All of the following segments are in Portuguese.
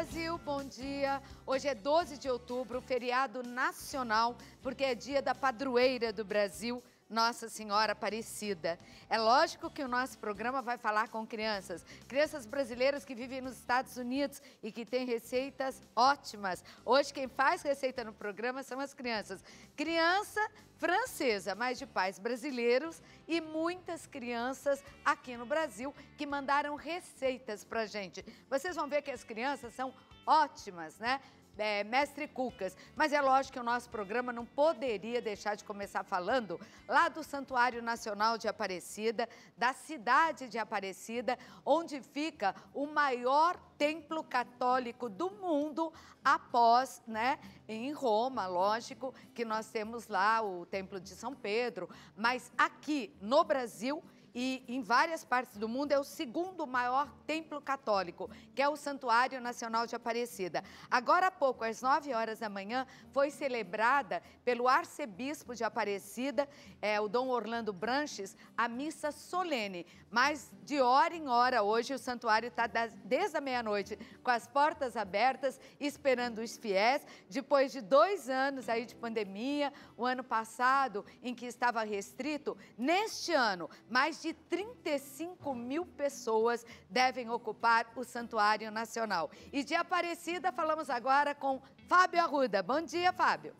Brasil, bom dia. Hoje é 12 de outubro, feriado nacional, porque é dia da padroeira do Brasil, nossa Senhora Aparecida. É lógico que o nosso programa vai falar com crianças, crianças brasileiras que vivem nos Estados Unidos e que têm receitas ótimas. Hoje quem faz receita no programa são as crianças. Criança francesa, mas de pais brasileiros e muitas crianças aqui no Brasil que mandaram receitas pra gente. Vocês vão ver que as crianças são ótimas, né? É, Mestre Cucas. Mas é lógico que o nosso programa não poderia deixar de começar falando lá do Santuário Nacional de Aparecida, da cidade de Aparecida, onde fica o maior templo católico do mundo após, né, em Roma, lógico, que nós temos lá o Templo de São Pedro, mas aqui no Brasil e em várias partes do mundo é o segundo maior templo católico, que é o Santuário Nacional de Aparecida. Agora há pouco, às 9 horas da manhã, foi celebrada pelo arcebispo de Aparecida, é, o Dom Orlando Branches, a missa solene. Mas de hora em hora hoje o santuário está desde a meia-noite com as portas abertas, esperando os fiéis. Depois de dois anos aí de pandemia, o ano passado em que estava restrito, neste ano mais de 35 mil pessoas devem ocupar o Santuário Nacional. E de Aparecida, falamos agora com Fábio Arruda. Bom dia, Fábio.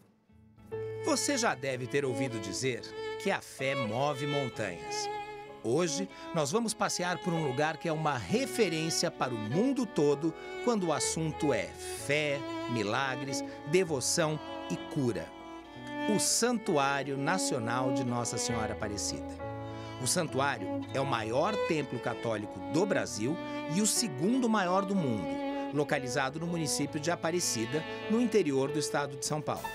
Você já deve ter ouvido dizer que a fé move montanhas. Hoje, nós vamos passear por um lugar que é uma referência para o mundo todo quando o assunto é fé, milagres, devoção e cura. O Santuário Nacional de Nossa Senhora Aparecida. O santuário é o maior templo católico do Brasil e o segundo maior do mundo, localizado no município de Aparecida, no interior do estado de São Paulo.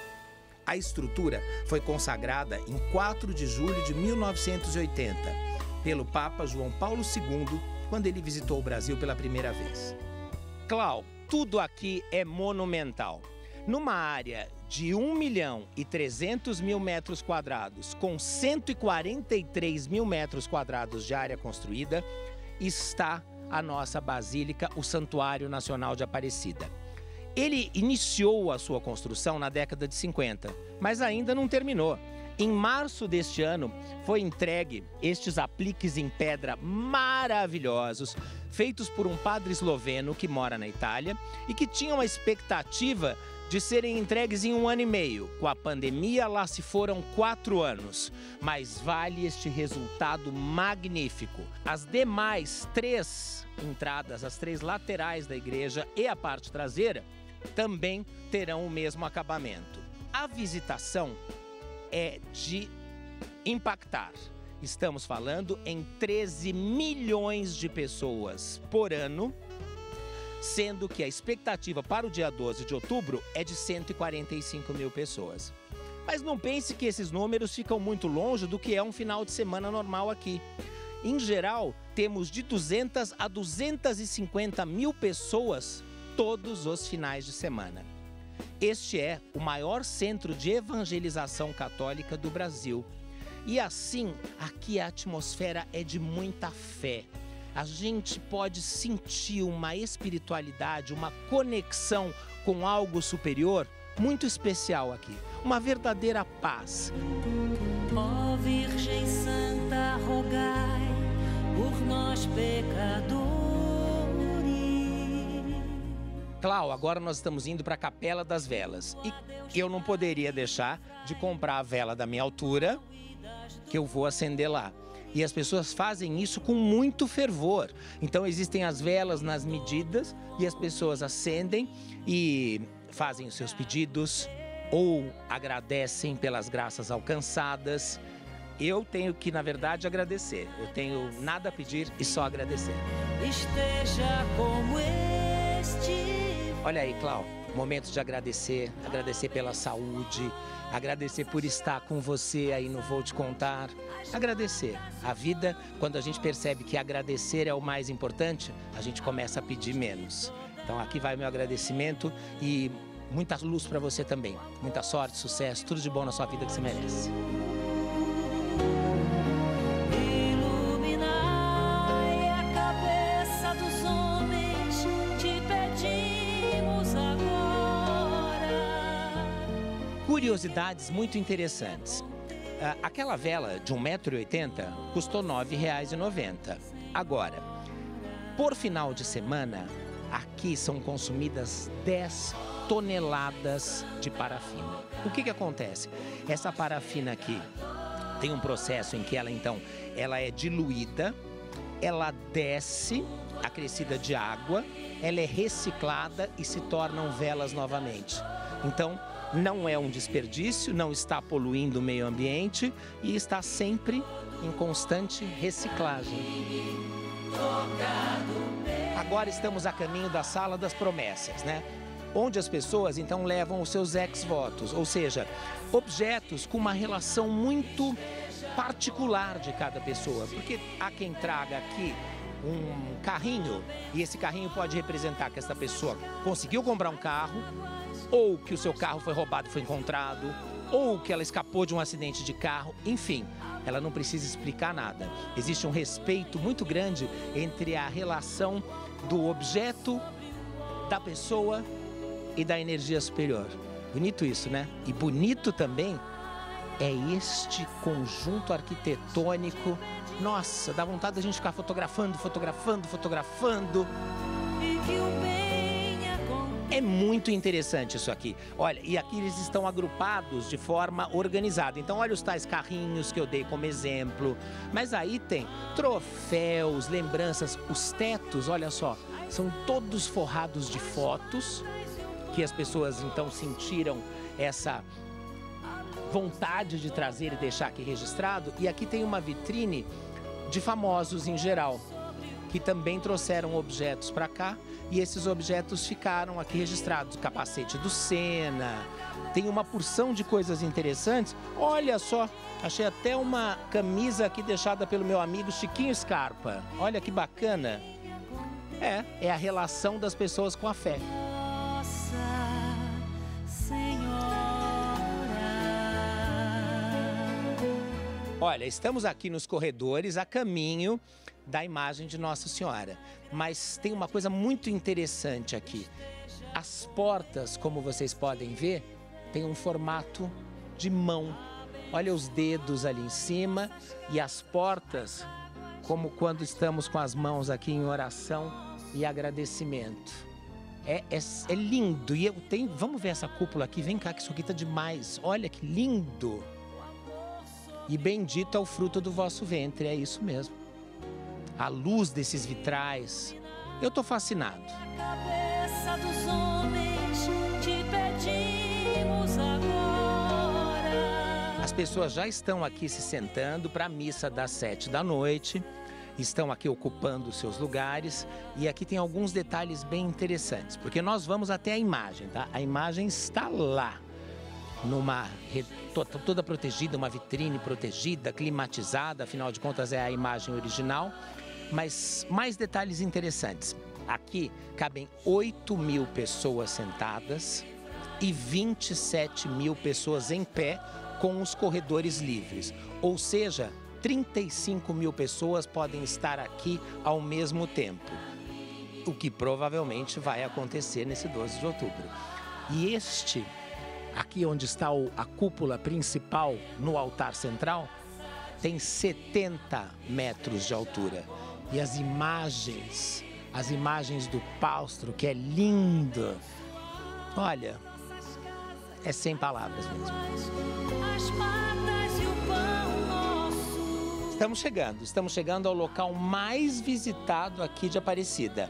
A estrutura foi consagrada em 4 de julho de 1980 pelo Papa João Paulo II, quando ele visitou o Brasil pela primeira vez. Clau, tudo aqui é monumental. Numa área de 1 milhão e 300 mil metros quadrados, com 143 mil metros quadrados de área construída, está a nossa Basílica, o Santuário Nacional de Aparecida. Ele iniciou a sua construção na década de 50, mas ainda não terminou. Em março deste ano, foi entregue estes apliques em pedra maravilhosos, feitos por um padre esloveno que mora na Itália e que tinha uma expectativa de serem entregues em um ano e meio. Com a pandemia, lá se foram quatro anos. Mas vale este resultado magnífico. As demais três entradas, as três laterais da igreja e a parte traseira, também terão o mesmo acabamento. A visitação é de impactar. Estamos falando em 13 milhões de pessoas por ano sendo que a expectativa para o dia 12 de outubro é de 145 mil pessoas. Mas não pense que esses números ficam muito longe do que é um final de semana normal aqui. Em geral, temos de 200 a 250 mil pessoas todos os finais de semana. Este é o maior centro de evangelização católica do Brasil. E assim, aqui a atmosfera é de muita fé a gente pode sentir uma espiritualidade, uma conexão com algo superior muito especial aqui, uma verdadeira paz. Ó oh, Virgem Santa, rogai por nós pecadores. Clau, agora nós estamos indo para a Capela das Velas e eu não poderia deixar de comprar a vela da minha altura que eu vou acender lá. E as pessoas fazem isso com muito fervor. Então existem as velas nas medidas e as pessoas acendem e fazem os seus pedidos ou agradecem pelas graças alcançadas. Eu tenho que, na verdade, agradecer. Eu tenho nada a pedir e só agradecer. Esteja como. Olha aí, Clau, momentos de agradecer, agradecer pela saúde, agradecer por estar com você aí no Vou Te Contar. Agradecer. A vida, quando a gente percebe que agradecer é o mais importante, a gente começa a pedir menos. Então aqui vai meu agradecimento e muita luz para você também. Muita sorte, sucesso, tudo de bom na sua vida que você merece. Curiosidades muito interessantes. Ah, aquela vela de 1,80m custou R$ 9,90. Agora, por final de semana, aqui são consumidas 10 toneladas de parafina. O que, que acontece? Essa parafina aqui tem um processo em que ela então ela é diluída, ela desce acrescida de água, ela é reciclada e se tornam velas novamente. Então, não é um desperdício, não está poluindo o meio ambiente e está sempre em constante reciclagem. Agora estamos a caminho da Sala das Promessas, né? Onde as pessoas então levam os seus ex-votos, ou seja, objetos com uma relação muito particular de cada pessoa, porque há quem traga aqui um carrinho e esse carrinho pode representar que essa pessoa conseguiu comprar um carro, ou que o seu carro foi roubado foi encontrado, ou que ela escapou de um acidente de carro, enfim, ela não precisa explicar nada. Existe um respeito muito grande entre a relação do objeto, da pessoa e da energia superior. Bonito isso, né? E bonito também é este conjunto arquitetônico. Nossa, dá vontade da gente ficar fotografando, fotografando, fotografando. É muito interessante isso aqui. Olha, e aqui eles estão agrupados de forma organizada. Então, olha os tais carrinhos que eu dei como exemplo. Mas aí tem troféus, lembranças, os tetos, olha só, são todos forrados de fotos que as pessoas então sentiram essa vontade de trazer e deixar aqui registrado. E aqui tem uma vitrine de famosos em geral que também trouxeram objetos para cá e esses objetos ficaram aqui registrados. Capacete do Senna, tem uma porção de coisas interessantes. Olha só, achei até uma camisa aqui deixada pelo meu amigo Chiquinho Scarpa. Olha que bacana. É, é a relação das pessoas com a fé. Olha, estamos aqui nos corredores a caminho da imagem de Nossa Senhora. Mas tem uma coisa muito interessante aqui. As portas, como vocês podem ver, tem um formato de mão. Olha os dedos ali em cima e as portas, como quando estamos com as mãos aqui em oração e agradecimento. É, é, é lindo. E eu tenho. Vamos ver essa cúpula aqui. Vem cá, que isso aqui tá demais. Olha que lindo. E bendito é o fruto do vosso ventre. É isso mesmo a luz desses vitrais. Eu estou fascinado. As pessoas já estão aqui se sentando para a missa das sete da noite, estão aqui ocupando seus lugares e aqui tem alguns detalhes bem interessantes, porque nós vamos até a imagem, tá? A imagem está lá, numa toda protegida, uma vitrine protegida, climatizada, afinal de contas é a imagem original. Mas mais detalhes interessantes. Aqui cabem 8 mil pessoas sentadas e 27 mil pessoas em pé com os corredores livres. Ou seja, 35 mil pessoas podem estar aqui ao mesmo tempo. O que provavelmente vai acontecer nesse 12 de outubro. E este, aqui onde está a cúpula principal no altar central, tem 70 metros de altura. E as imagens, as imagens do paustro, que é lindo. Olha, é sem palavras mesmo. Estamos chegando, estamos chegando ao local mais visitado aqui de Aparecida.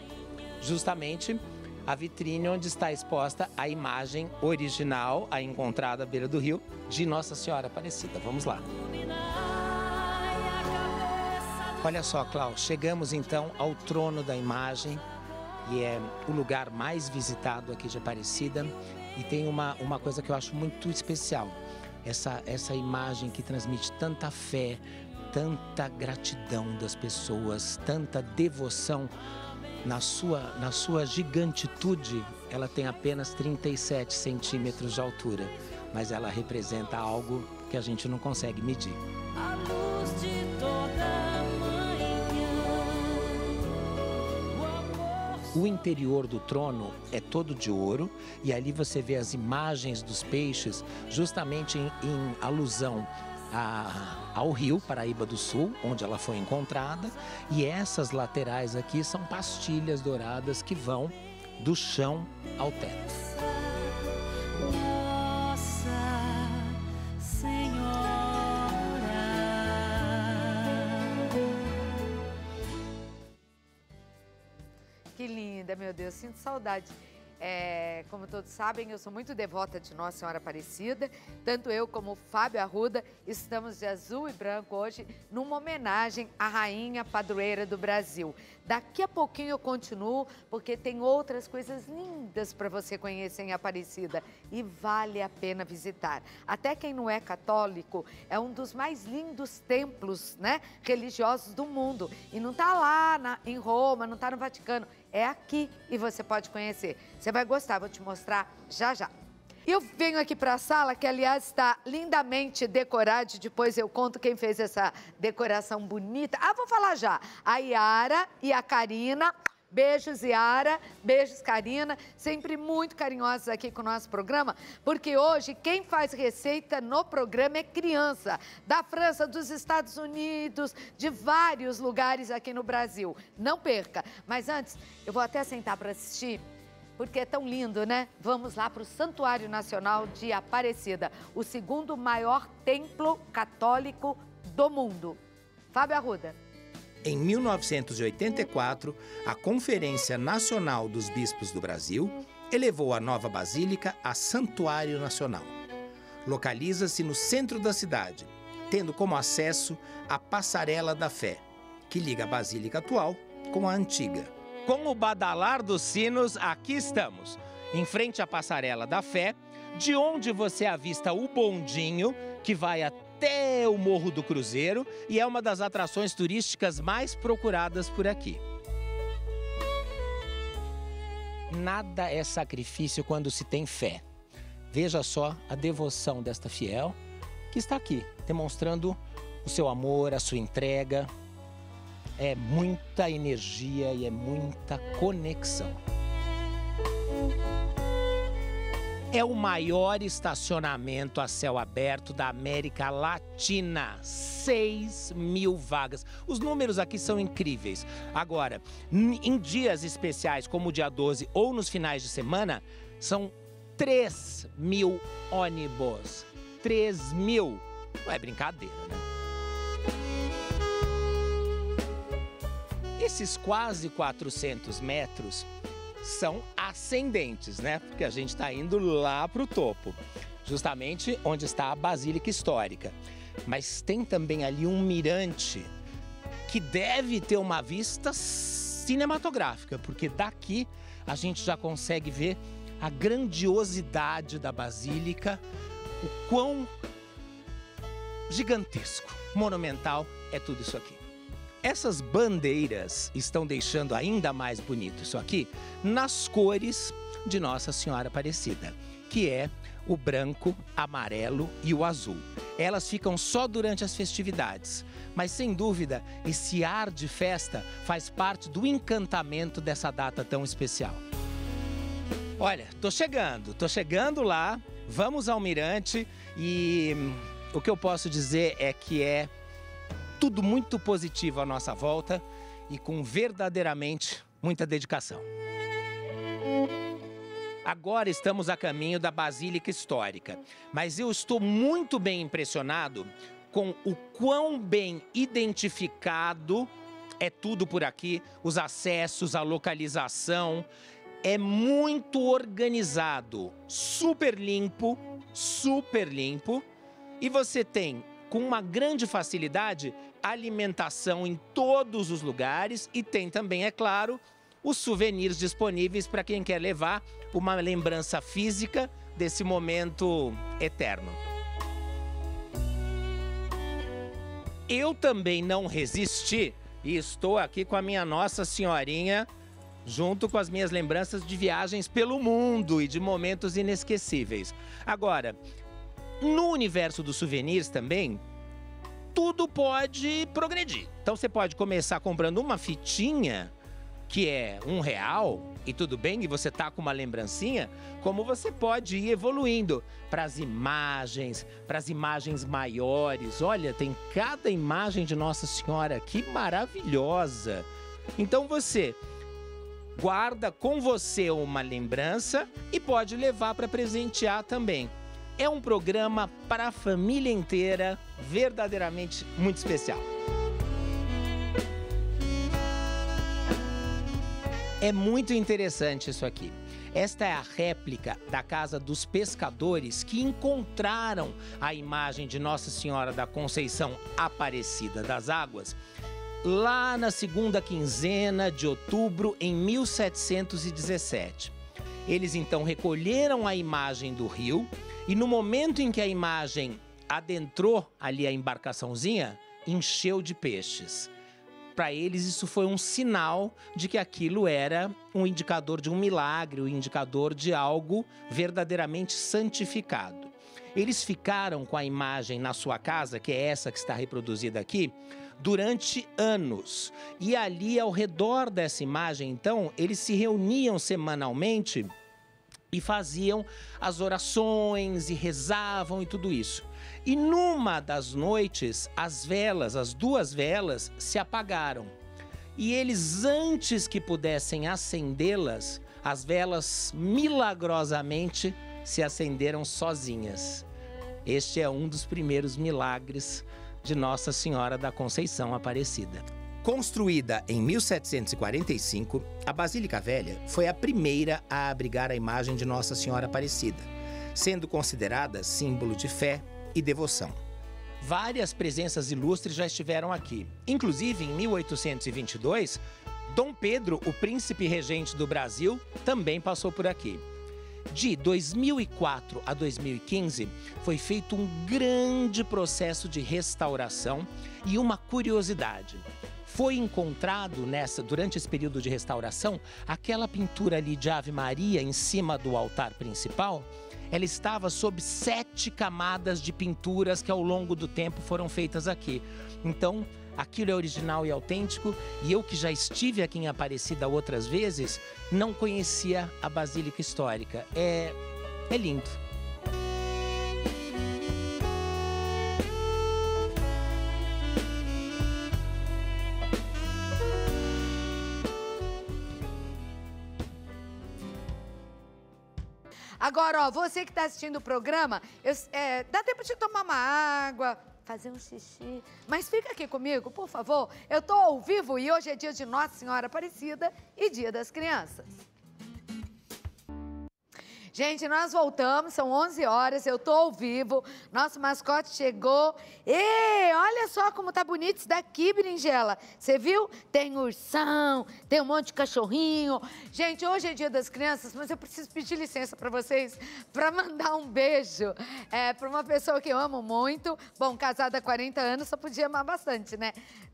Justamente a vitrine onde está exposta a imagem original, a encontrada à beira do rio, de Nossa Senhora Aparecida. Vamos lá. Olha só, Klaus, chegamos então ao trono da imagem, e é o lugar mais visitado aqui de Aparecida. E tem uma, uma coisa que eu acho muito especial: essa, essa imagem que transmite tanta fé, tanta gratidão das pessoas, tanta devoção. Na sua, na sua gigantitude, ela tem apenas 37 centímetros de altura, mas ela representa algo que a gente não consegue medir. A luz de toda O interior do trono é todo de ouro e ali você vê as imagens dos peixes, justamente em, em alusão a, ao rio Paraíba do Sul, onde ela foi encontrada. E essas laterais aqui são pastilhas douradas que vão do chão ao teto. meu Deus, sinto saudade. É, como todos sabem, eu sou muito devota de Nossa Senhora Aparecida. Tanto eu como o Fábio Arruda estamos de azul e branco hoje numa homenagem à rainha padroeira do Brasil. Daqui a pouquinho eu continuo, porque tem outras coisas lindas para você conhecer em Aparecida e vale a pena visitar. Até quem não é católico, é um dos mais lindos templos né, religiosos do mundo. E não está lá na, em Roma, não está no Vaticano, é aqui e você pode conhecer. Você vai gostar, vou te mostrar já já. Eu venho aqui para a sala, que aliás está lindamente decorada, depois eu conto quem fez essa decoração bonita. Ah, vou falar já. A Yara e a Karina. Beijos, Yara. Beijos, Karina. Sempre muito carinhosos aqui com o nosso programa, porque hoje quem faz receita no programa é criança. Da França, dos Estados Unidos, de vários lugares aqui no Brasil. Não perca. Mas antes, eu vou até sentar para assistir porque é tão lindo, né? Vamos lá para o Santuário Nacional de Aparecida, o segundo maior templo católico do mundo. Fábio Arruda. Em 1984, a Conferência Nacional dos Bispos do Brasil elevou a nova basílica a Santuário Nacional. Localiza-se no centro da cidade, tendo como acesso a Passarela da Fé, que liga a basílica atual com a antiga. Com o badalar dos sinos, aqui estamos, em frente à Passarela da Fé, de onde você avista o bondinho que vai até o Morro do Cruzeiro e é uma das atrações turísticas mais procuradas por aqui. Nada é sacrifício quando se tem fé. Veja só a devoção desta fiel que está aqui, demonstrando o seu amor, a sua entrega, é muita energia e é muita conexão. É o maior estacionamento a céu aberto da América Latina. 6 mil vagas. Os números aqui são incríveis. Agora, em dias especiais, como o dia 12 ou nos finais de semana, são 3 mil ônibus. 3 mil. Não é brincadeira, né? Esses quase 400 metros são ascendentes, né? Porque a gente está indo lá para o topo, justamente onde está a Basílica Histórica. Mas tem também ali um mirante que deve ter uma vista cinematográfica, porque daqui a gente já consegue ver a grandiosidade da Basílica, o quão gigantesco, monumental é tudo isso aqui. Essas bandeiras estão deixando ainda mais bonito isso aqui nas cores de Nossa Senhora Aparecida, que é o branco, amarelo e o azul. Elas ficam só durante as festividades, mas sem dúvida, esse ar de festa faz parte do encantamento dessa data tão especial. Olha, tô chegando, tô chegando lá, vamos ao Mirante e o que eu posso dizer é que é tudo muito positivo à nossa volta e com verdadeiramente muita dedicação. Agora estamos a caminho da Basílica Histórica, mas eu estou muito bem impressionado com o quão bem identificado é tudo por aqui, os acessos, a localização. É muito organizado, super limpo, super limpo. E você tem com uma grande facilidade alimentação em todos os lugares e tem também, é claro, os souvenirs disponíveis para quem quer levar uma lembrança física desse momento eterno. Eu também não resisti e estou aqui com a minha Nossa Senhorinha, junto com as minhas lembranças de viagens pelo mundo e de momentos inesquecíveis. Agora, no universo dos souvenirs também, tudo pode progredir. Então você pode começar comprando uma fitinha que é um real, e tudo bem, e você tá com uma lembrancinha, como você pode ir evoluindo para as imagens, para as imagens maiores. Olha, tem cada imagem de Nossa Senhora que maravilhosa. Então você guarda com você uma lembrança e pode levar para presentear também. É um programa para a família inteira, verdadeiramente muito especial. É muito interessante isso aqui. Esta é a réplica da casa dos pescadores que encontraram a imagem de Nossa Senhora da Conceição Aparecida das Águas lá na segunda quinzena de outubro em 1717. Eles então recolheram a imagem do rio e no momento em que a imagem adentrou ali a embarcaçãozinha, encheu de peixes. Para eles, isso foi um sinal de que aquilo era um indicador de um milagre, um indicador de algo verdadeiramente santificado. Eles ficaram com a imagem na sua casa, que é essa que está reproduzida aqui, durante anos. E ali, ao redor dessa imagem, então, eles se reuniam semanalmente e faziam as orações e rezavam e tudo isso. E numa das noites, as velas, as duas velas, se apagaram. E eles, antes que pudessem acendê-las, as velas milagrosamente se acenderam sozinhas. Este é um dos primeiros milagres de Nossa Senhora da Conceição Aparecida. Construída em 1745, a Basílica Velha foi a primeira a abrigar a imagem de Nossa Senhora Aparecida, sendo considerada símbolo de fé e devoção. Várias presenças ilustres já estiveram aqui. Inclusive, em 1822, Dom Pedro, o príncipe regente do Brasil, também passou por aqui. De 2004 a 2015, foi feito um grande processo de restauração e uma curiosidade. Foi encontrado nessa durante esse período de restauração aquela pintura ali de Ave Maria em cima do altar principal. Ela estava sob sete camadas de pinturas que ao longo do tempo foram feitas aqui. Então, aquilo é original e autêntico, e eu que já estive aqui em Aparecida outras vezes, não conhecia a Basílica Histórica. É, é lindo. Agora, ó, você que está assistindo o programa, eu, é, dá tempo de tomar uma água, fazer um xixi. Mas fica aqui comigo, por favor. Eu estou ao vivo e hoje é dia de Nossa Senhora Aparecida e Dia das Crianças. Gente, nós voltamos, são 11 horas, eu tô ao vivo, nosso mascote chegou. E olha só como tá bonito isso daqui, berinjela. Você viu? Tem ursão, tem um monte de cachorrinho. Gente, hoje é dia das crianças, mas eu preciso pedir licença para vocês para mandar um beijo é, para uma pessoa que eu amo muito. Bom, casada há 40 anos, só podia amar bastante, né?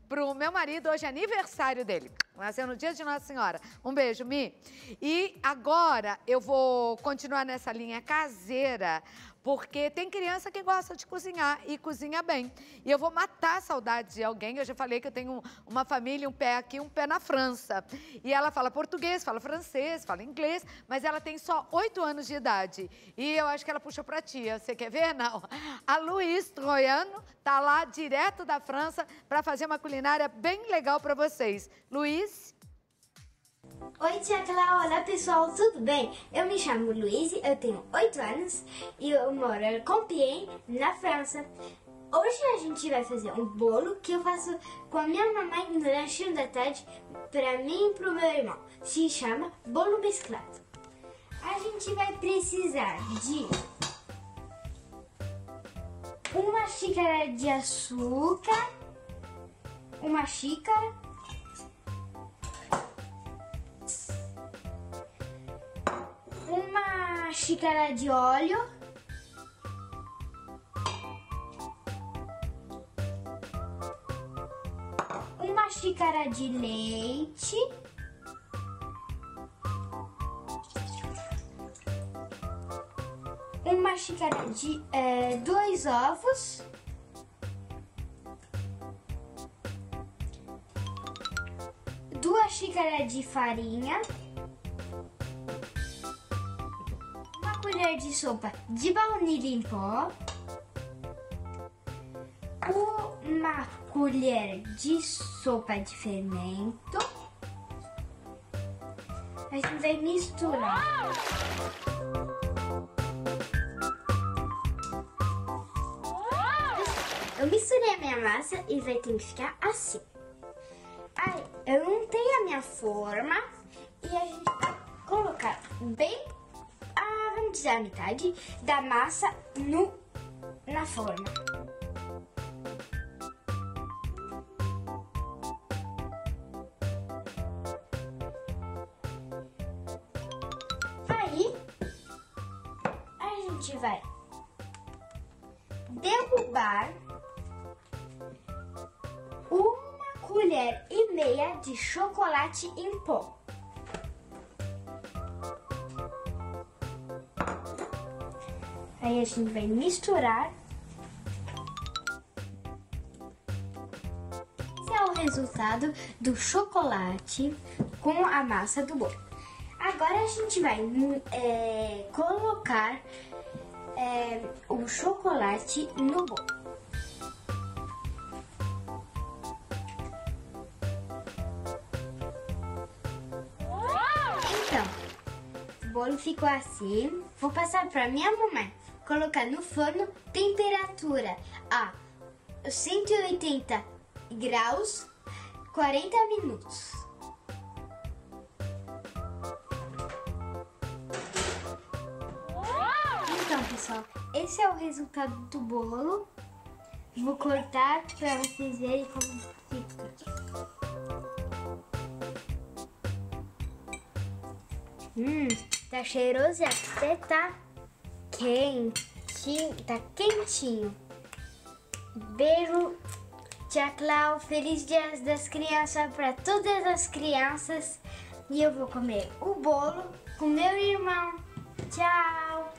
Pro meu marido, hoje é aniversário dele. Nasceu no dia de Nossa Senhora. Um beijo, Mi. E agora eu vou continuar nessa linha caseira, porque tem criança que gosta de cozinhar e cozinha bem. E eu vou matar a saudade de alguém. Eu já falei que eu tenho uma família, um pé aqui, um pé na França. E ela fala português, fala francês, fala inglês, mas ela tem só oito anos de idade. E eu acho que ela puxou pra tia. Você quer ver? Não. A Luiz Troiano tá lá direto da França para fazer uma culinária bem legal para vocês. Luiz? Oi, tia Clara. Olá, pessoal, tudo bem? Eu me chamo Luiz, eu tenho 8 anos e eu moro em Compiègne, na França. Hoje a gente vai fazer um bolo que eu faço com a minha mamãe no lanchinho da tarde para mim e para o meu irmão. Se chama bolo mesclado. A gente vai precisar de uma xícara de açúcar, uma xícara, uma xícara de óleo, uma xícara de leite, uma xícara de é, dois ovos. duas xícaras de farinha, de sopa de baunilha em pó, uma colher de sopa de fermento. A gente vai misturar. Eu misturei a minha massa e vai ter que ficar assim. Aí, eu untei a minha forma e a gente vai colocar bem, dizer, a metade da massa no, na forma. Aí, a gente vai derrubar uma colher e meia de chocolate em pó. A gente vai misturar. Esse é o resultado do chocolate com a massa do bolo. Agora a gente vai é, colocar é, o chocolate no bolo. Então, o bolo ficou assim. Vou passar para minha mamãe. Colocar no forno, temperatura a 180 graus, 40 minutos. Então, pessoal, esse é o resultado do bolo. Vou cortar para vocês verem como fica. Hum, tá cheiroso até tá quentinho, tá quentinho. Beijo, tia Clau, feliz dia das crianças para todas as crianças. E eu vou comer o bolo com meu irmão. Tchau!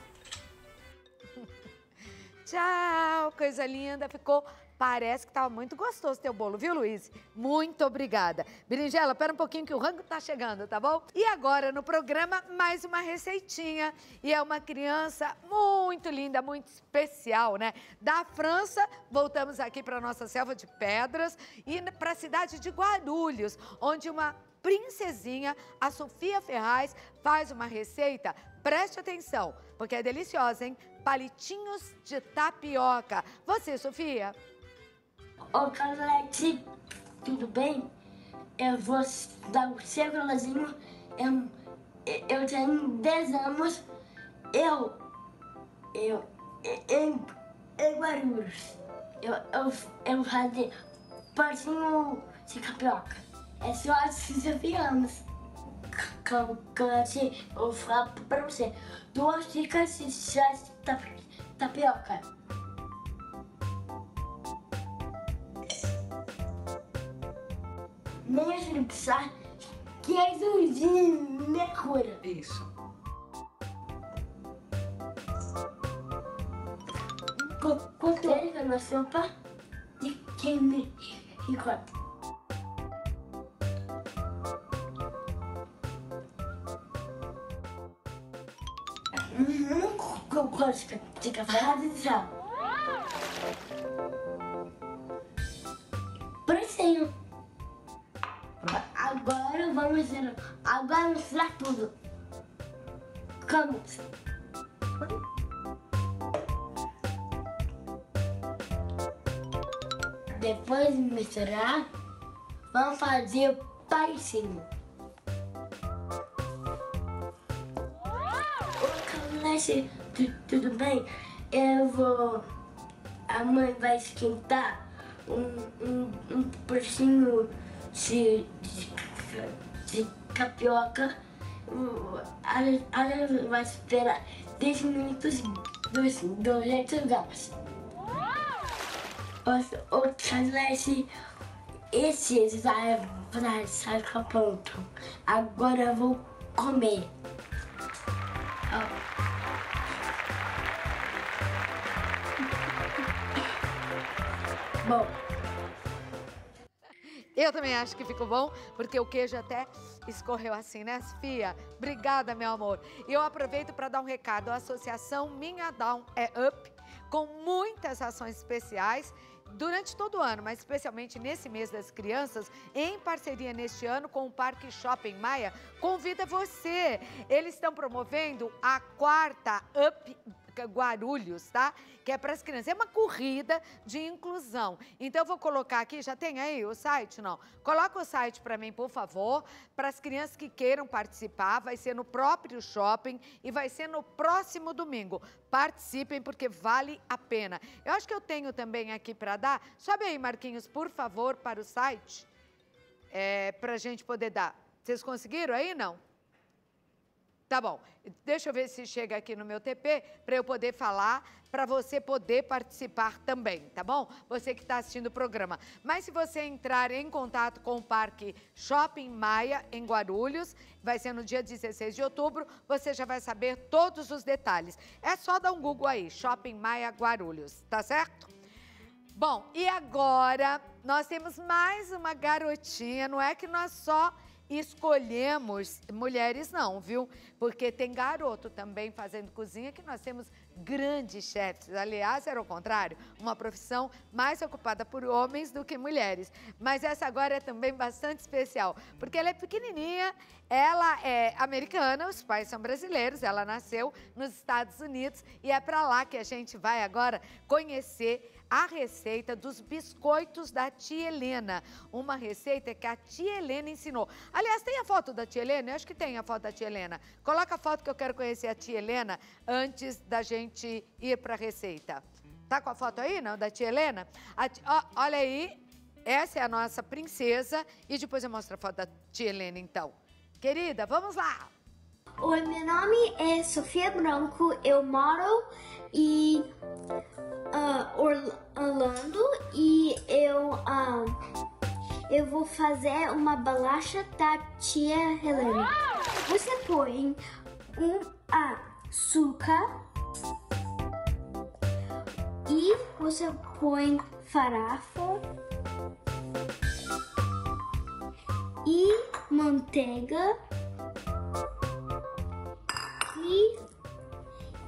Tchau, coisa linda. Ficou, parece que estava muito gostoso teu bolo, viu, Luiz? Muito obrigada. Berinjela, pera um pouquinho que o rango tá chegando, tá bom? E agora no programa, mais uma receitinha. E é uma criança muito linda, muito especial, né? Da França, voltamos aqui para nossa selva de pedras e para a cidade de Guarulhos, onde uma princesinha, a Sofia Ferraz, faz uma receita. Preste atenção, porque é deliciosa, hein? Palitinhos de tapioca. Você, Sofia? Ô, Carlete, tudo bem? Eu vou dar o seu relazinho. Eu, eu tenho 10 anos. Eu, eu, em, em Guarulhos, eu, eu, eu fazia palitinho de tapioca. É só assim 19 anos. Como eu vou falar pra você. Duas dicas de tapioca. Mesmo chá que é de mercúrio. Isso. Co- Contei na sopa de quem ricota. Uhum, com gosto de café. Vamos misturar. Agora misturar tudo. Vamos. Depois de misturar, vamos fazer o paizinho. Caleste, tudo bem? Eu vou. A mãe vai esquentar um, um, um porcinho de, de tapioca. O- Ela, ela vai esperar 10 minutos, 200 graus. O, Caleste, esse vai ficar pronto. Agora eu vou comer. Ó. Bom, Eu também acho que ficou bom, porque o queijo até escorreu assim, né, Sofia? Obrigada, meu amor. E eu aproveito para dar um recado. A Associação Minha Down é Up, com muitas ações especiais durante todo o ano, mas especialmente nesse mês das crianças, em parceria neste ano com o Parque Shopping Maia, convida você. Eles estão promovendo a quarta Up Guarulhos, tá? Que é para as crianças. É uma corrida de inclusão. Então, eu vou colocar aqui, já tem aí o site? Não. Coloca o site para mim, por favor, para as crianças que queiram participar. Vai ser no próprio shopping e vai ser no próximo domingo. Participem, porque vale a pena. Eu acho que eu tenho também aqui para dar. Sobe aí, Marquinhos, por favor, para o site. É, para a gente poder dar. Vocês conseguiram aí, não? Tá bom. Deixa eu ver se chega aqui no meu TP para eu poder falar, para você poder participar também, tá bom? Você que está assistindo o programa. Mas se você entrar em contato com o Parque Shopping Maia, em Guarulhos, vai ser no dia 16 de outubro, você já vai saber todos os detalhes. É só dar um Google aí, Shopping Maia Guarulhos, tá certo? Bom, e agora nós temos mais uma garotinha, não é que nós só escolhemos mulheres não, viu? Porque tem garoto também fazendo cozinha que nós temos grandes chefes. Aliás, era o contrário, uma profissão mais ocupada por homens do que mulheres. Mas essa agora é também bastante especial, porque ela é pequenininha, ela é americana, os pais são brasileiros, ela nasceu nos Estados Unidos e é para lá que a gente vai agora conhecer a receita dos biscoitos da tia Helena. Uma receita que a tia Helena ensinou. Aliás, tem a foto da tia Helena? Eu acho que tem a foto da tia Helena. Coloca a foto que eu quero conhecer a tia Helena antes da gente ir para a receita. Tá com a foto aí, não? Da tia Helena? Tia, ó, olha aí, essa é a nossa princesa. E depois eu mostro a foto da tia Helena, então. Querida, vamos lá! Oi, meu nome é Sofia Branco, eu moro em uh, Orlando e eu, uh, eu vou fazer uma bolacha da tia Helena. Você põe um açúcar e você põe farofa e manteiga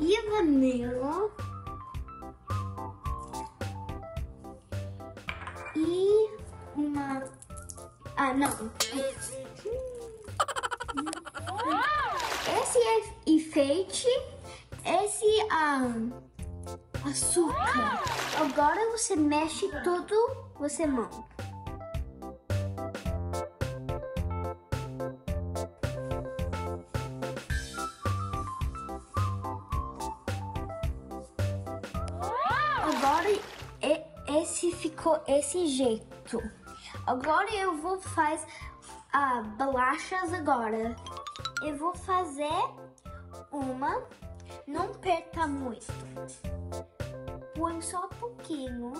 e vanilla e uma. Ah, não. Esse é enfeite, esse um, açúcar. Agora você mexe tudo, você monta. ficou esse jeito. Agora eu vou fazer ah, bolachas agora. Eu vou fazer uma, não perca muito. Põe só um pouquinho.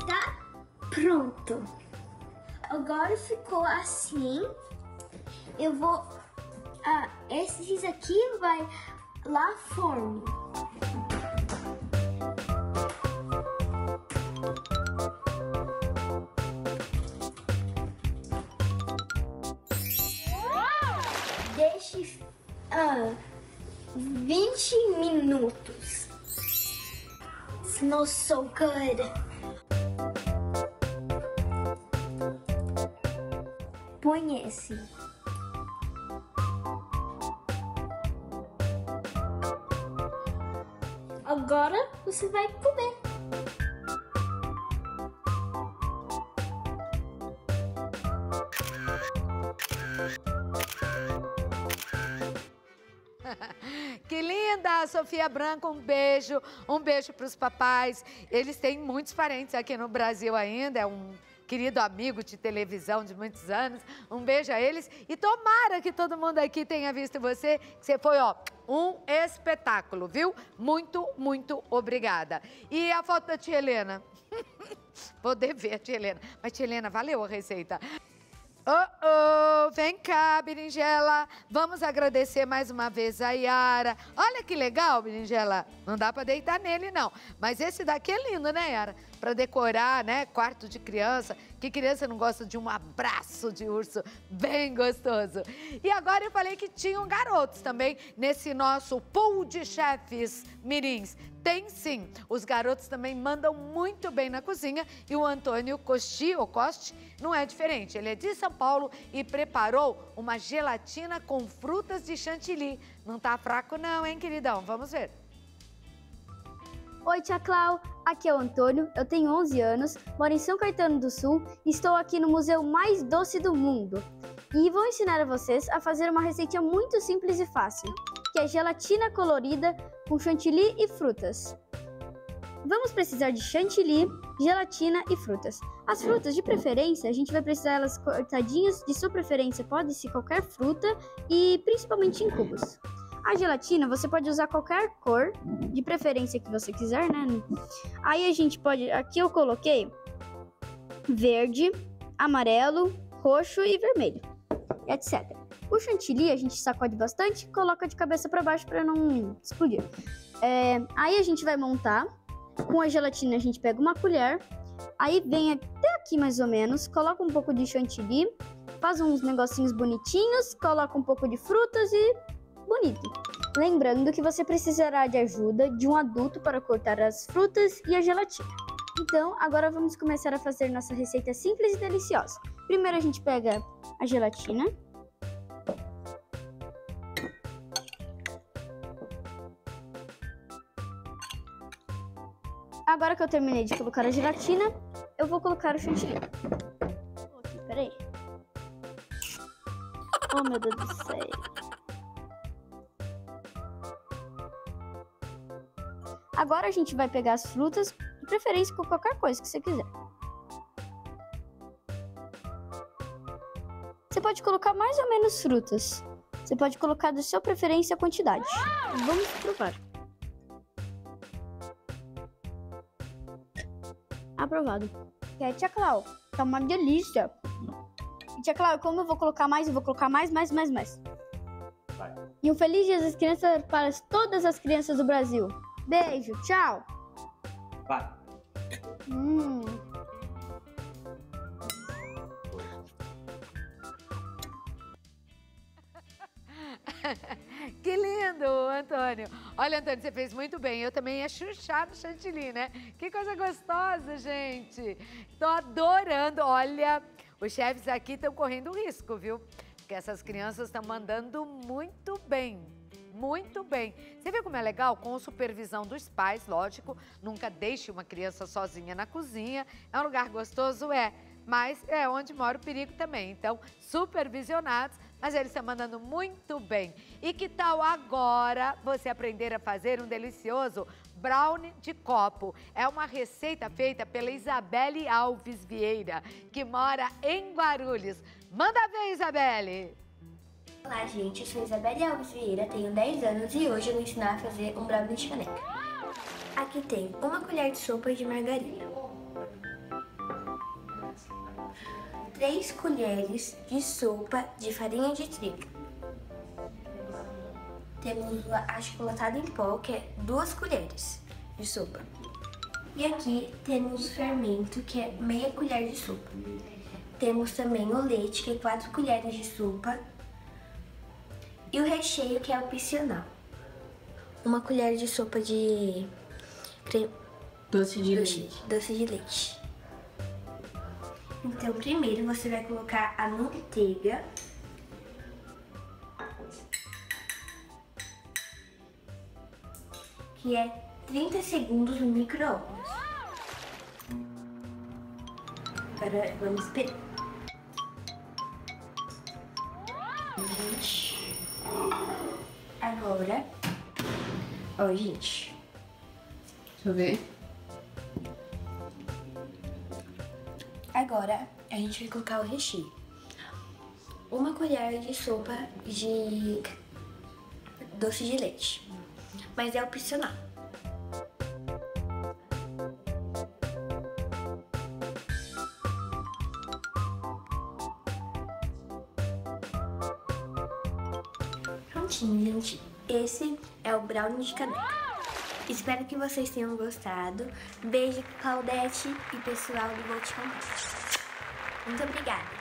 Está pronto. Agora ficou assim. Eu vou ah, esses aqui vai lá forno. Deixe ah, 20 minutos. Smells so good. Esse. Agora você vai comer. Que linda, Sofia Branco, um beijo, um beijo para os papais. Eles têm muitos parentes aqui no Brasil ainda, é um querido amigo de televisão de muitos anos. Um beijo a eles e tomara que todo mundo aqui tenha visto você, que você foi, ó, um espetáculo, viu? Muito, muito obrigada. E a foto da tia Helena? Poder ver a tia Helena. Mas, tia Helena, valeu a receita. Oh, oh, vem cá, berinjela. Vamos agradecer mais uma vez a Yara. Olha que legal, berinjela. Não dá para deitar nele, não. Mas esse daqui é lindo, né, Yara? Para decorar, né? Quarto de criança. Que criança não gosta de um abraço de urso bem gostoso? E agora eu falei que tinham garotos também nesse nosso pool de chefes mirins. Tem sim. Os garotos também mandam muito bem na cozinha e o Antônio Costi, ou Coste, não é diferente. Ele é de São Paulo e preparou uma gelatina com frutas de chantilly. Não tá fraco não, hein, queridão? Vamos ver. Oi, tia Clau. Aqui é o Antônio, eu tenho 11 anos, moro em São Caetano do Sul e estou aqui no museu mais doce do mundo. E vou ensinar a vocês a fazer uma receita muito simples e fácil, que é gelatina colorida com chantilly e frutas. Vamos precisar de chantilly, gelatina e frutas. As frutas, de preferência, a gente vai precisar elas cortadinhas, de sua preferência pode ser qualquer fruta e principalmente em cubos. A gelatina você pode usar qualquer cor, de preferência que você quiser, né? Aí a gente pode. Aqui eu coloquei verde, amarelo, roxo e vermelho, etc. O chantilly a gente sacode bastante, coloca de cabeça para baixo para não explodir. É, aí a gente vai montar. Com a gelatina a gente pega uma colher, aí vem até aqui mais ou menos, coloca um pouco de chantilly, faz uns negocinhos bonitinhos, coloca um pouco de frutas e bonito. Lembrando que você precisará de ajuda de um adulto para cortar as frutas e a gelatina. Então, agora vamos começar a fazer nossa receita simples e deliciosa. Primeiro a gente pega a gelatina. Agora que eu terminei de colocar a gelatina, eu vou colocar o chantilly. Aqui, peraí. Oh, meu Deus do céu. Agora a gente vai pegar as frutas, de preferência com qualquer coisa que você quiser. Você pode colocar mais ou menos frutas. Você pode colocar da sua preferência a quantidade. Vamos provar. Aprovado. É, tia Clau, tá uma delícia. Tia Clau, como eu vou colocar mais, eu vou colocar mais, mais, mais, mais. Vai. E um feliz dia das crianças para todas as crianças do Brasil. Beijo, tchau. Vai. Hum. Que lindo, Antônio. Olha, Antônio, você fez muito bem. Eu também ia chuchar no chantilly, né? Que coisa gostosa, gente. Tô adorando. Olha, os chefes aqui estão correndo risco, viu? Porque essas crianças estão mandando muito bem. Muito bem. Você viu como é legal? Com supervisão dos pais, lógico. Nunca deixe uma criança sozinha na cozinha. É um lugar gostoso? É. Mas é onde mora o perigo também. Então, supervisionados, mas eles estão mandando muito bem. E que tal agora você aprender a fazer um delicioso brownie de copo. É uma receita feita pela Isabelle Alves Vieira, que mora em Guarulhos. Manda ver, Isabelle! Olá, gente. Eu sou Isabelle Alves Vieira, tenho 10 anos e hoje eu vou ensinar a fazer um brownie de caneca. Aqui tem uma colher de sopa de margarina, 3 colheres de sopa de farinha de trigo. Temos o achocolatado em pó, que é 2 colheres de sopa. E aqui temos o fermento, que é meia colher de sopa. Temos também o leite, que é 4 colheres de sopa e o recheio que é opcional. Uma colher de sopa de creme... doce de doce, leite. Doce de leite. Então, primeiro você vai colocar a manteiga. Que é 30 segundos no micro-ondas. Agora vamos esperar. Gente. Agora, ó, gente. Deixa eu ver. Agora, a gente vai colocar o recheio. Uma colher de sopa de doce de leite. Mas é opcional. Brownie de caneca. Espero que vocês tenham gostado. Beijo, Claudete e pessoal do Vou Muito obrigada.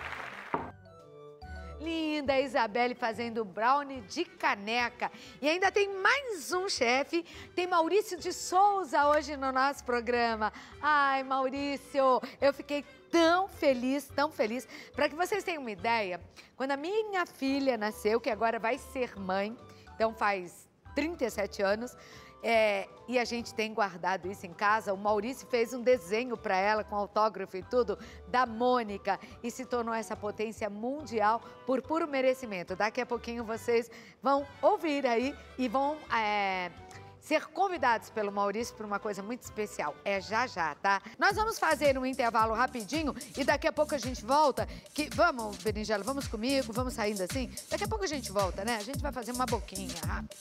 Linda Isabelle fazendo brownie de caneca. E ainda tem mais um chefe, tem Maurício de Souza hoje no nosso programa. Ai, Maurício, eu fiquei tão feliz, tão feliz. Para que vocês tenham uma ideia, quando a minha filha nasceu, que agora vai ser mãe, então faz 37 anos, é, e a gente tem guardado isso em casa. O Maurício fez um desenho para ela com autógrafo e tudo da Mônica e se tornou essa potência mundial por puro merecimento. Daqui a pouquinho vocês vão ouvir aí e vão é, ser convidados pelo Maurício para uma coisa muito especial. É já já, tá? Nós vamos fazer um intervalo rapidinho e daqui a pouco a gente volta. Que vamos, Berinjela, vamos comigo, vamos saindo assim. Daqui a pouco a gente volta, né? A gente vai fazer uma boquinha rápida.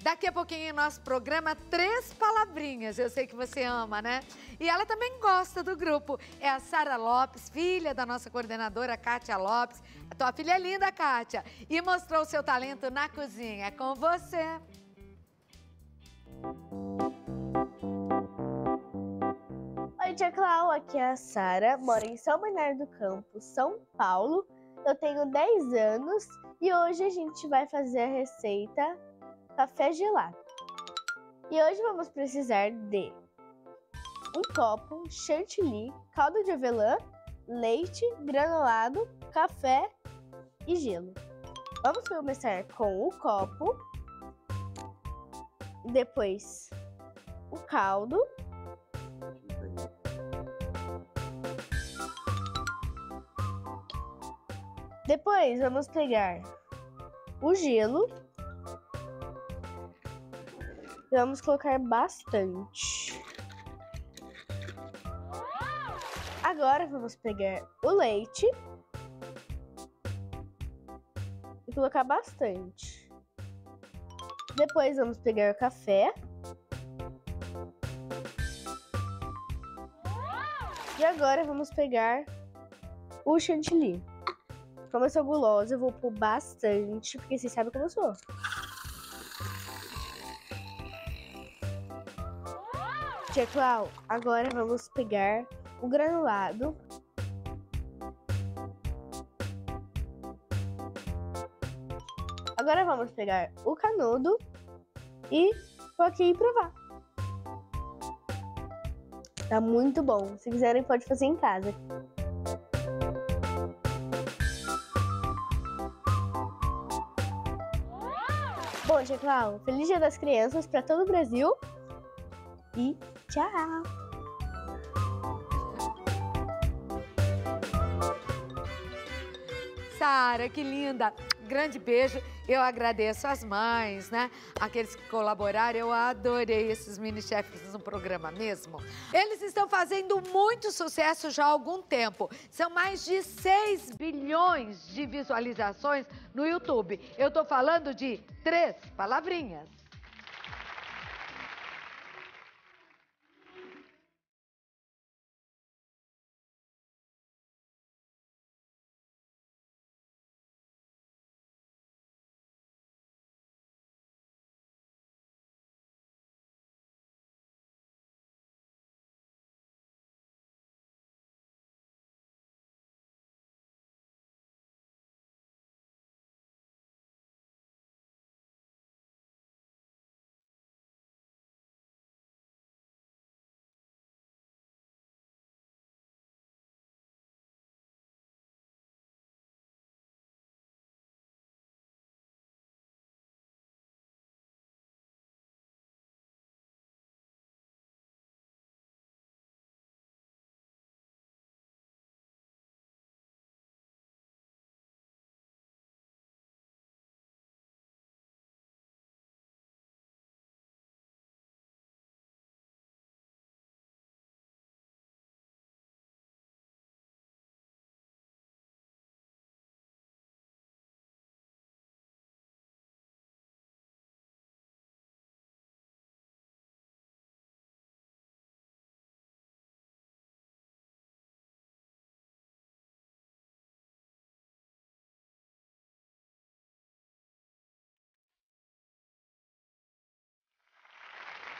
Daqui a pouquinho, nosso programa Três Palavrinhas. Eu sei que você ama, né? E ela também gosta do grupo. É a Sara Lopes, filha da nossa coordenadora Kátia Lopes. A tua filha é linda, Kátia. E mostrou seu talento na cozinha. É com você. Oi, tia Clau. Aqui é a Sara. Moro em São Bernardo do Campo, São Paulo. Eu tenho 10 anos e hoje a gente vai fazer a receita café gelado. E hoje vamos precisar de um copo, chantilly, calda de avelã, leite, granulado, café e gelo. Vamos começar com o copo, depois o caldo, depois vamos pegar o gelo Vamos colocar bastante. Agora vamos pegar o leite e colocar bastante. Depois vamos pegar o café. E agora vamos pegar o chantilly. Como eu sou gulosa, eu vou pôr bastante, porque vocês sabem como eu sou. Tia Clau, agora vamos pegar o granulado. Agora vamos pegar o canudo e vou aqui provar. Tá muito bom. Se quiserem, pode fazer em casa. Bom, Tia Clau, feliz Dia das Crianças para todo o Brasil e tchau! Sara, que linda! Grande beijo. Eu agradeço as mães, né? Aqueles que colaboraram. Eu adorei esses mini chefes no programa mesmo. Eles estão fazendo muito sucesso já há algum tempo. São mais de 6 bilhões de visualizações no YouTube. Eu tô falando de três palavrinhas.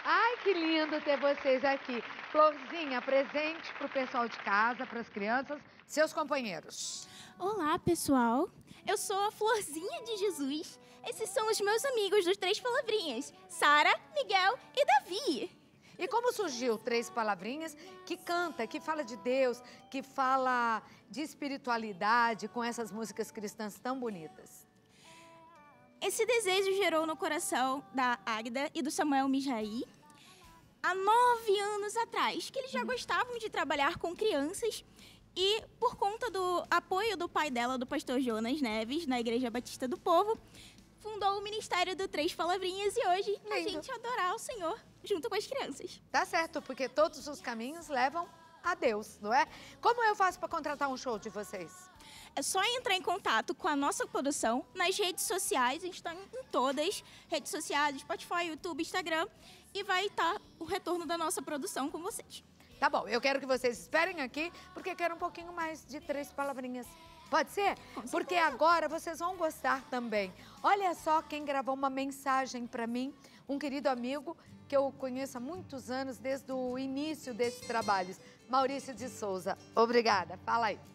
Ai, que lindo ter vocês aqui. Florzinha, presente para o pessoal de casa, para as crianças, seus companheiros. Olá, pessoal. Eu sou a Florzinha de Jesus. Esses são os meus amigos dos Três Palavrinhas: Sara, Miguel e Davi. E como surgiu Três Palavrinhas que canta, que fala de Deus, que fala de espiritualidade com essas músicas cristãs tão bonitas? Esse desejo gerou no coração da Águida e do Samuel Mijaí há nove anos atrás, que eles já gostavam de trabalhar com crianças e por conta do apoio do pai dela, do pastor Jonas Neves, na Igreja Batista do Povo, fundou o Ministério do Três Palavrinhas e hoje Lindo. a gente adorar o Senhor junto com as crianças. Tá certo, porque todos os caminhos levam a Deus, não é? Como eu faço para contratar um show de vocês? É só entrar em contato com a nossa produção nas redes sociais, a gente está em todas, redes sociais, Spotify, YouTube, Instagram, e vai estar o retorno da nossa produção com vocês. Tá bom, eu quero que vocês esperem aqui, porque quero um pouquinho mais de três palavrinhas. Pode ser? Porque agora vocês vão gostar também. Olha só quem gravou uma mensagem para mim, um querido amigo que eu conheço há muitos anos, desde o início desses trabalhos, Maurício de Souza. Obrigada. Fala aí.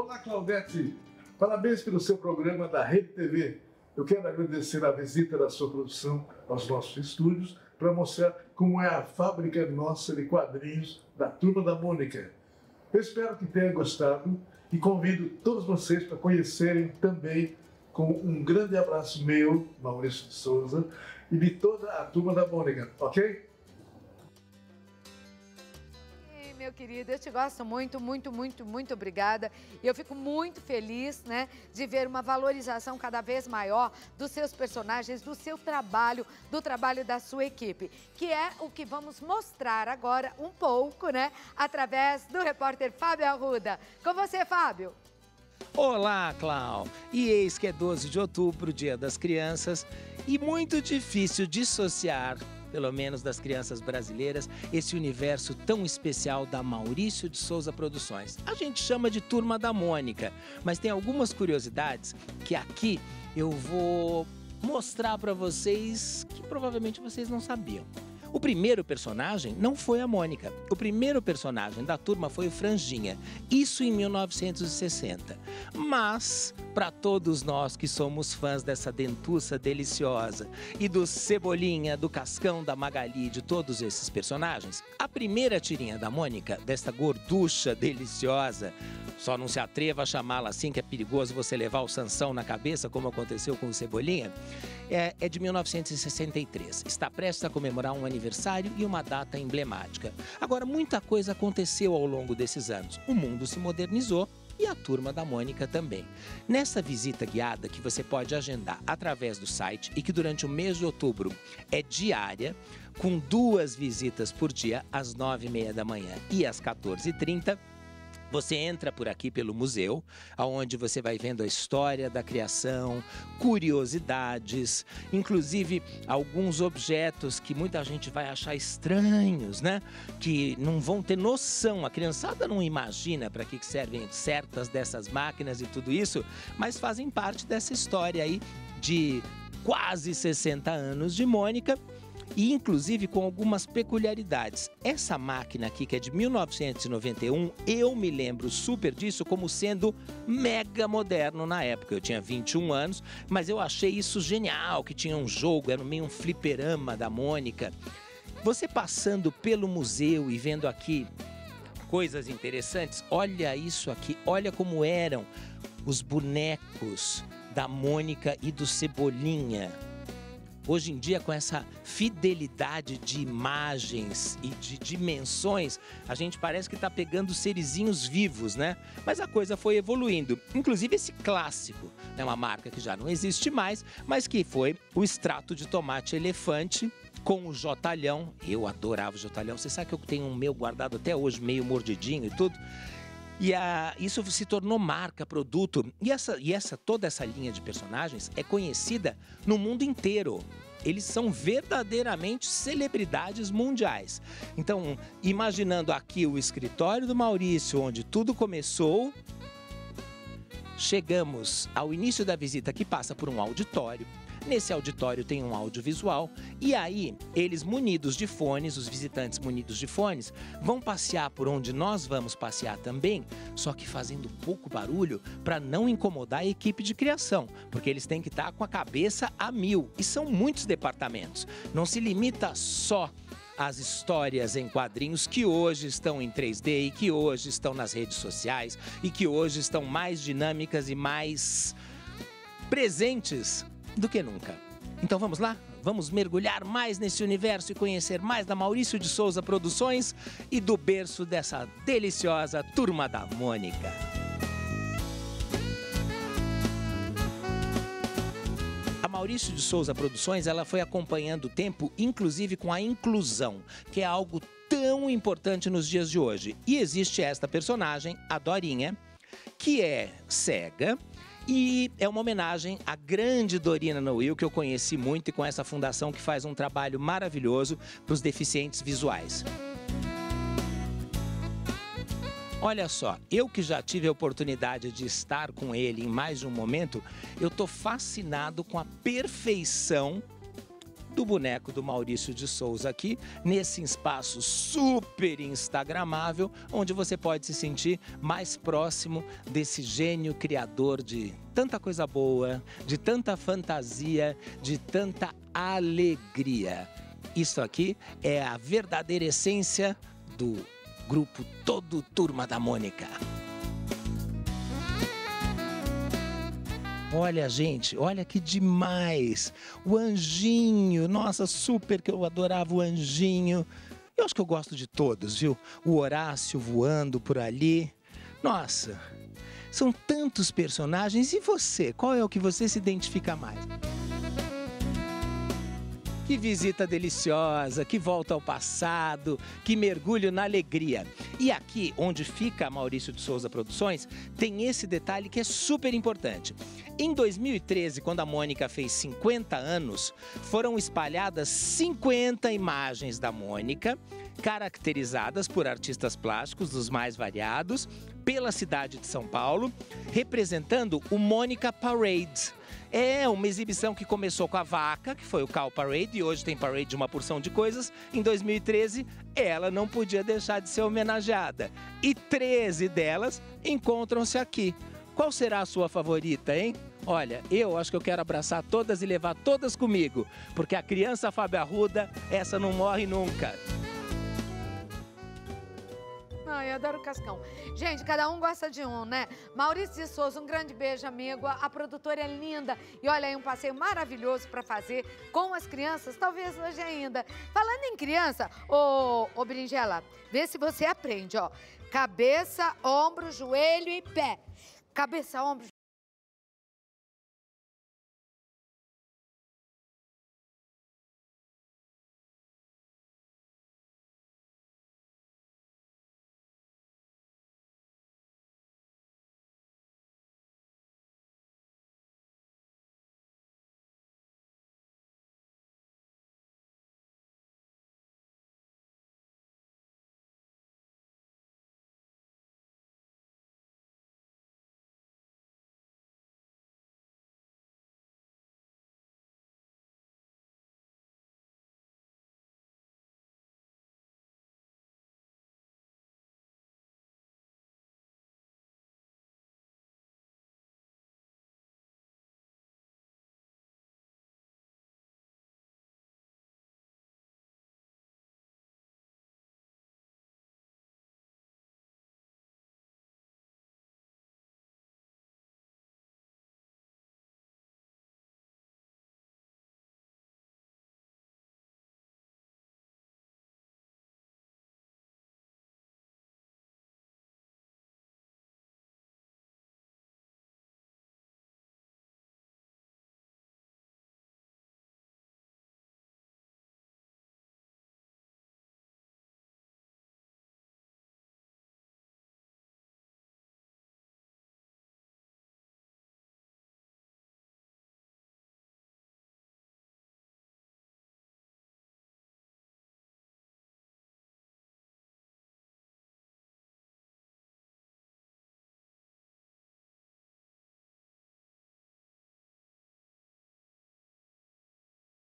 Olá, Claudete. Parabéns pelo seu programa da Rede TV. Eu quero agradecer a visita da sua produção aos nossos estúdios para mostrar como é a fábrica nossa de quadrinhos da Turma da Mônica. Eu espero que tenha gostado e convido todos vocês para conhecerem também com um grande abraço meu, Maurício de Souza, e de toda a turma da Mônica, ok? Meu querido, eu te gosto muito, muito, muito, muito obrigada. E eu fico muito feliz, né, de ver uma valorização cada vez maior dos seus personagens, do seu trabalho, do trabalho da sua equipe, que é o que vamos mostrar agora um pouco, né, através do repórter Fábio Arruda. Com você, Fábio. Olá, Clau! E eis que é 12 de outubro, Dia das Crianças, e muito difícil dissociar pelo menos das crianças brasileiras, esse universo tão especial da Maurício de Souza Produções. A gente chama de Turma da Mônica, mas tem algumas curiosidades que aqui eu vou mostrar para vocês que provavelmente vocês não sabiam. O primeiro personagem não foi a Mônica. O primeiro personagem da turma foi o Franjinha. Isso em 1960. Mas, para todos nós que somos fãs dessa dentuça deliciosa e do Cebolinha, do Cascão, da Magali, de todos esses personagens, a primeira tirinha da Mônica, dessa gorducha deliciosa, só não se atreva a chamá-la assim, que é perigoso você levar o Sansão na cabeça, como aconteceu com o Cebolinha, é, é de 1963. Está prestes a comemorar um aniversário e uma data emblemática. Agora, muita coisa aconteceu ao longo desses anos. O mundo se modernizou e a turma da Mônica também. Nessa visita guiada que você pode agendar através do site e que durante o mês de outubro é diária, com duas visitas por dia às nove e meia da manhã e às 14h30, você entra por aqui pelo museu, aonde você vai vendo a história da criação, curiosidades, inclusive alguns objetos que muita gente vai achar estranhos, né? Que não vão ter noção. A criançada não imagina para que servem certas dessas máquinas e tudo isso, mas fazem parte dessa história aí de quase 60 anos de Mônica e inclusive com algumas peculiaridades. Essa máquina aqui, que é de 1991, eu me lembro super disso como sendo mega moderno na época. Eu tinha 21 anos, mas eu achei isso genial, que tinha um jogo, era meio um fliperama da Mônica. Você passando pelo museu e vendo aqui coisas interessantes, olha isso aqui, olha como eram os bonecos da Mônica e do Cebolinha. Hoje em dia, com essa fidelidade de imagens e de dimensões, a gente parece que está pegando serizinhos vivos, né? Mas a coisa foi evoluindo. Inclusive esse clássico, é né? uma marca que já não existe mais, mas que foi o extrato de tomate elefante com o Jotalhão. Eu adorava o Jotalhão. Você sabe que eu tenho um meu guardado até hoje, meio mordidinho e tudo. E a, isso se tornou marca, produto. E, essa, e essa toda essa linha de personagens é conhecida no mundo inteiro. Eles são verdadeiramente celebridades mundiais. Então, imaginando aqui o escritório do Maurício, onde tudo começou, chegamos ao início da visita que passa por um auditório. Nesse auditório tem um audiovisual e aí eles munidos de fones, os visitantes munidos de fones, vão passear por onde nós vamos passear também, só que fazendo pouco barulho para não incomodar a equipe de criação, porque eles têm que estar tá com a cabeça a mil e são muitos departamentos. Não se limita só as histórias em quadrinhos que hoje estão em 3D e que hoje estão nas redes sociais e que hoje estão mais dinâmicas e mais presentes do que nunca. Então vamos lá? Vamos mergulhar mais nesse universo e conhecer mais da Maurício de Souza Produções e do berço dessa deliciosa Turma da Mônica. A Maurício de Souza Produções, ela foi acompanhando o tempo, inclusive com a inclusão, que é algo tão importante nos dias de hoje. E existe esta personagem, a Dorinha, que é cega, e é uma homenagem à grande Dorina Noel, que eu conheci muito e com essa fundação que faz um trabalho maravilhoso para os deficientes visuais. Olha só, eu que já tive a oportunidade de estar com ele em mais de um momento, eu tô fascinado com a perfeição do boneco do Maurício de Souza aqui, nesse espaço super instagramável, onde você pode se sentir mais próximo desse gênio criador de tanta coisa boa, de tanta fantasia, de tanta alegria. Isso aqui é a verdadeira essência do grupo Todo Turma da Mônica. Olha, gente, olha que demais! O anjinho, nossa, super que eu adorava o anjinho. Eu acho que eu gosto de todos, viu? O Horácio voando por ali. Nossa, são tantos personagens. E você? Qual é o que você se identifica mais? Que visita deliciosa, que volta ao passado, que mergulho na alegria. E aqui, onde fica a Maurício de Souza Produções, tem esse detalhe que é super importante. Em 2013, quando a Mônica fez 50 anos, foram espalhadas 50 imagens da Mônica, caracterizadas por artistas plásticos dos mais variados, pela cidade de São Paulo, representando o Mônica Parade é uma exibição que começou com a vaca, que foi o Cow Parade, e hoje tem parade de uma porção de coisas. Em 2013, ela não podia deixar de ser homenageada. E 13 delas encontram-se aqui. Qual será a sua favorita, hein? Olha, eu acho que eu quero abraçar todas e levar todas comigo, porque a criança Fábio Arruda, essa não morre nunca. Ai, eu adoro o Cascão. Gente, cada um gosta de um, né? Maurício de Souza, um grande beijo, amigo. A produtora é linda. E olha aí, um passeio maravilhoso para fazer com as crianças, talvez hoje ainda. Falando em criança, ô, ô Berinjela, vê se você aprende, ó. Cabeça, ombro, joelho e pé. Cabeça, ombro,